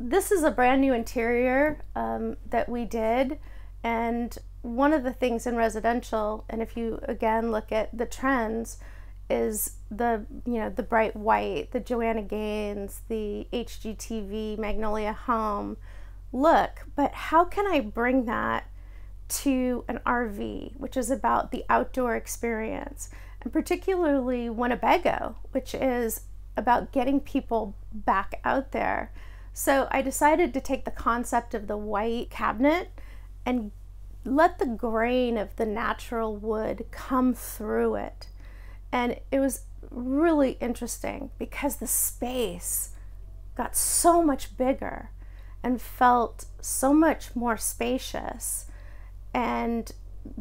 this is a brand new interior um, that we did. And one of the things in residential, and if you again look at the trends, is the you know the bright white, the Joanna Gaines, the HGTV, Magnolia Home look. But how can I bring that to an RV, which is about the outdoor experience, and particularly Winnebago, which is about getting people back out there. So I decided to take the concept of the white cabinet and let the grain of the natural wood come through it. And it was really interesting because the space got so much bigger and felt so much more spacious and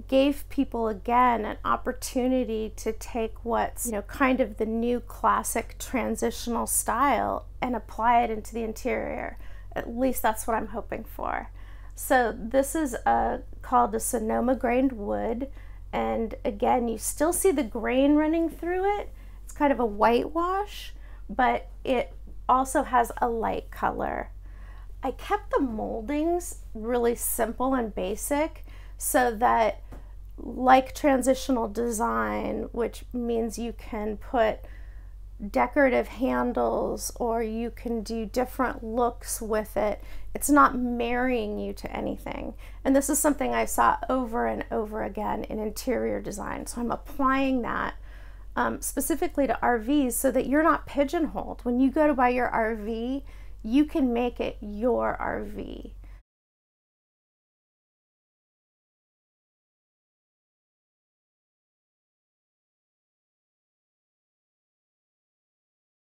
gave people again an opportunity to take what's you know kind of the new classic transitional style and apply it into the interior. At least that's what i'm hoping for. So this is a, called a sonoma grained wood. And again you still see the grain running through it. It's kind of a whitewash but it also has a light color. I kept the moldings really simple and basic so that like transitional design, which means you can put decorative handles or you can do different looks with it. It's not marrying you to anything. And this is something I saw over and over again in interior design. So I'm applying that um, specifically to RVs so that you're not pigeonholed. When you go to buy your RV, you can make it your RV